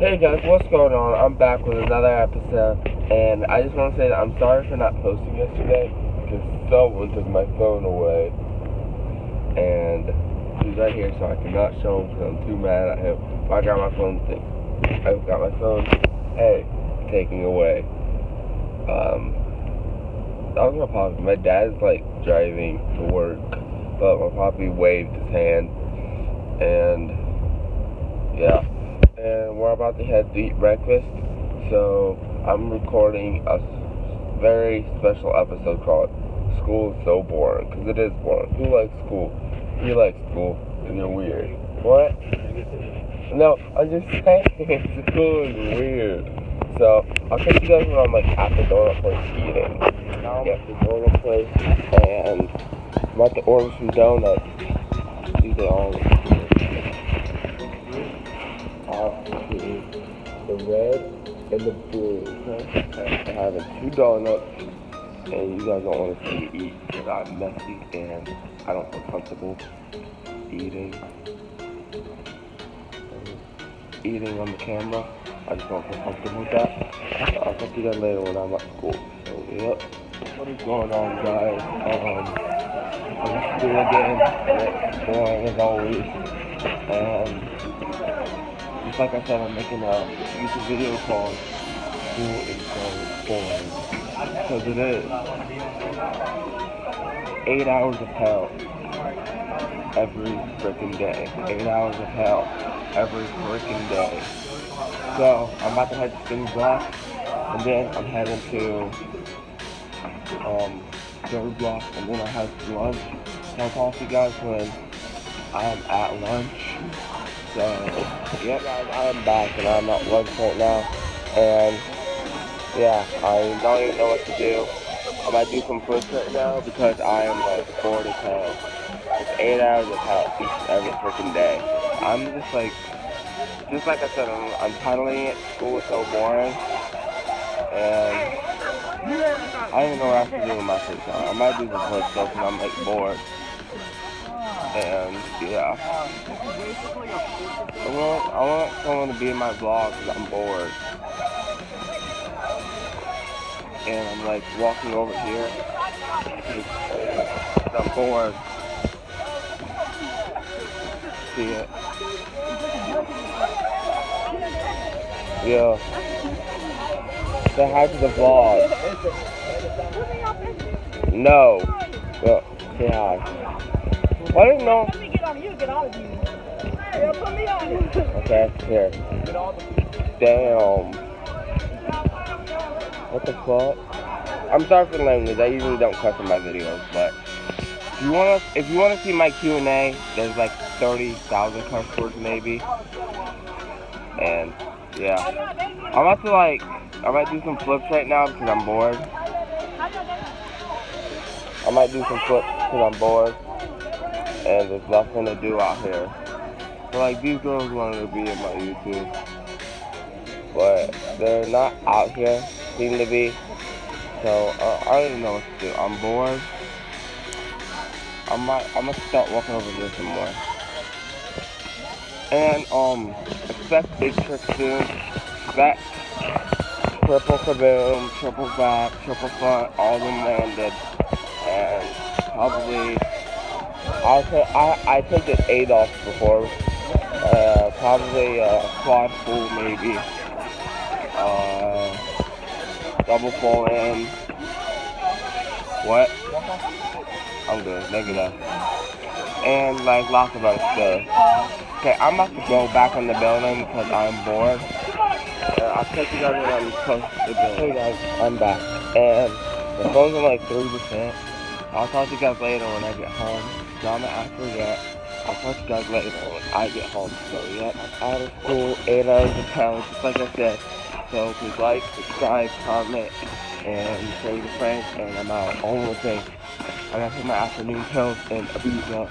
Hey guys, what's going on? I'm back with another episode, and I just want to say that I'm sorry for not posting yesterday because someone took my phone away, and he's right here, so I cannot show him because I'm too mad at him. I got my phone thing. I got my phone. Hey, taking away. Um, that was my poppy. My dad's like driving to work, but my poppy waved his hand, and yeah and we're about to head to eat breakfast. So I'm recording a very special episode called "School is So Boring" because it is boring. Who likes school? You like school, and you're weird. What? No, I'm just saying school is weird. So I'll catch you guys when I'm like at the donut place eating. Now I'm at the donut place, and I'm about to order some donuts. These are all red and the blue. Okay? I'm having two donuts, and you guys don't want to see me eat because I'm messy and I don't feel comfortable eating. Eating on the camera. I just don't feel comfortable with that. I'll talk to you guys later when I'm at school. So, yep. What is going on, guys? Um, I'm at school again. Boring as always. And just like I said, I'm making a YouTube video called School is So Boring. Because it is. Eight hours of hell every freaking day. Eight hours of hell every freaking day. So, I'm about to head to Spinning Block, and then I'm heading to um, third block, and then I have lunch. So I'll talk to you guys when I'm at lunch. So, yeah, guys, I'm back and I'm at lunch right now. And, yeah, I don't even know what to do. I might do some push right now because I am like bored as hell. It's eight hours of hell each every freaking day. I'm just like, just like I said, I'm, I'm titling it, school is so boring. And I don't even know what else to do with my free time. I might do some push stuff because I'm like bored. And yeah. I want, I want someone to be in my vlog because I'm bored. And I'm like walking over here. I'm bored. See it? Yeah. Say hi to the vlog. No. Hi. I didn't know. Let me get on you, get out of you. Yeah, put me on. okay, here. Damn. What the fuck? I'm sorry for the language. I usually don't cuss in my videos, but if you wanna, if you wanna see my Q and A, there's like 30,000 cuss words maybe. And yeah, I'm about to like, I might do some flips right now because I'm bored. I might do some flips because I'm bored and there's nothing to do out here. Like these girls wanted to be in my YouTube, but they're not out here, seem to be. So uh, I don't even know what to do. I'm bored. I might, I'm gonna start walking over there some more. And um, expect big tricks soon. Expect triple kaboom, triple back, triple front, all them landed, and probably I I I think it's Adolf before. Uh, probably a quad full maybe. Uh, double full in. What? I'm good. Negative. And like lots of other stuff. Okay, I'm about to go back in the building because I'm bored. Uh, I'll catch you guys when I'm close to the building. Hey guys, I'm back. And the phone's on like 3%. I'll talk to you guys later when I get home. Drama after that. I'll talk to you guys later when I get home. So, yeah, I'm out of school, 8 hours of town, just like I said. So, please like, subscribe, comment, and share with your friends. And I'm out. Only thing, I gotta take my afternoon pills and a up.